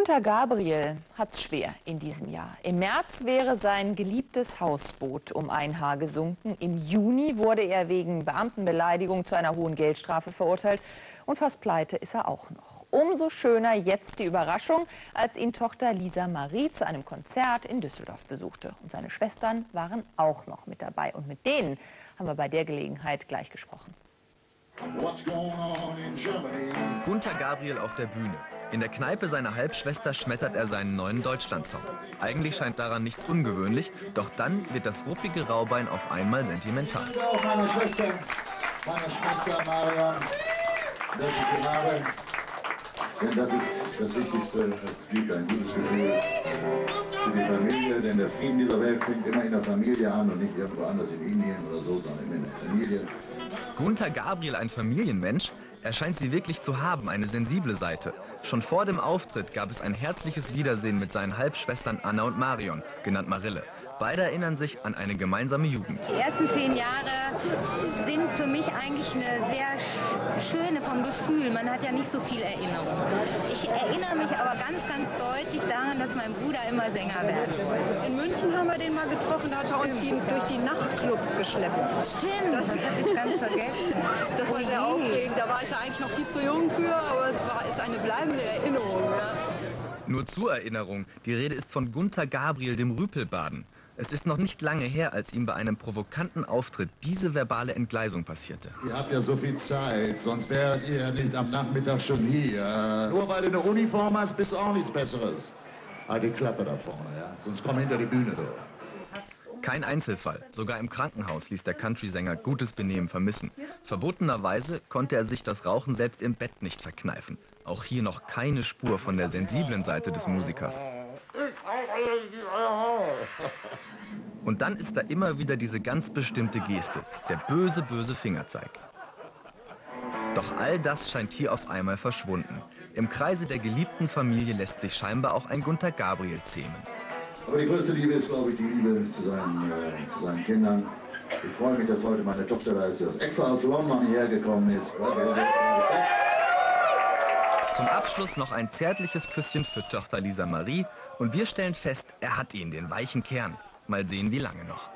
Gunther Gabriel hat's schwer in diesem Jahr. Im März wäre sein geliebtes Hausboot um ein Haar gesunken. Im Juni wurde er wegen Beamtenbeleidigung zu einer hohen Geldstrafe verurteilt. Und fast pleite ist er auch noch. Umso schöner jetzt die Überraschung, als ihn Tochter Lisa Marie zu einem Konzert in Düsseldorf besuchte. Und seine Schwestern waren auch noch mit dabei. Und mit denen haben wir bei der Gelegenheit gleich gesprochen. Gunther Gabriel auf der Bühne. In der Kneipe seiner Halbschwester schmettert er seinen neuen Deutschlandsong. Eigentlich scheint daran nichts ungewöhnlich, doch dann wird das ruppige Raubein auf einmal sentimental. Auch meine Schwester, meine Schwester Marion, dass ich hier habe. Denn das ist das Wichtigste, es gibt ein gutes Gefühl für die Familie, denn der Frieden dieser Welt fängt immer in der Familie an und nicht irgendwo anders in Indien oder so, sondern in der Familie. Gunther Gabriel ein Familienmensch? Er scheint sie wirklich zu haben, eine sensible Seite. Schon vor dem Auftritt gab es ein herzliches Wiedersehen mit seinen Halbschwestern Anna und Marion, genannt Marille. Beide erinnern sich an eine gemeinsame Jugend. Die ersten zehn Jahre sind für mich eigentlich eine sehr schöne vom Gefühl. Man hat ja nicht so viel Erinnerung. Ich erinnere mich aber ganz, ganz deutlich daran, dass mein Bruder immer Sänger werden wollte. In München haben wir den mal getroffen, da hat er uns die, durch die Nachtclubs geschleppt. Stimmt, das hatte ich ganz vergessen. Das war sehr aufregend. Da war ich ja eigentlich noch viel zu jung für, aber es war, ist eine bleibende Erinnerung. Ja. Nur zur Erinnerung, die Rede ist von Gunther Gabriel, dem Rüpelbaden. Es ist noch nicht lange her, als ihm bei einem provokanten Auftritt diese verbale Entgleisung passierte. Ihr habt ja so viel Zeit, sonst wärt ihr nicht am Nachmittag schon hier. Nur weil du eine Uniform hast, bist du auch nichts Besseres. Halt die Klappe da vorne, ja? Sonst komm hinter die Bühne durch. Kein Einzelfall. Sogar im Krankenhaus ließ der Country-Sänger gutes Benehmen vermissen. Verbotenerweise konnte er sich das Rauchen selbst im Bett nicht verkneifen. Auch hier noch keine Spur von der sensiblen Seite des Musikers. Und dann ist da immer wieder diese ganz bestimmte Geste, der böse, böse Fingerzeig. Doch all das scheint hier auf einmal verschwunden. Im Kreise der geliebten Familie lässt sich scheinbar auch ein Gunther Gabriel zähmen. Aber die größte Liebe ist, glaube ich, die Liebe zu seinen, äh, zu seinen Kindern. Ich freue mich, dass heute meine Tochter da ist, die extra aus London hierher gekommen ist. Zum Abschluss noch ein zärtliches Küsschen für Tochter Lisa Marie und wir stellen fest, er hat ihn, den weichen Kern. Mal sehen, wie lange noch.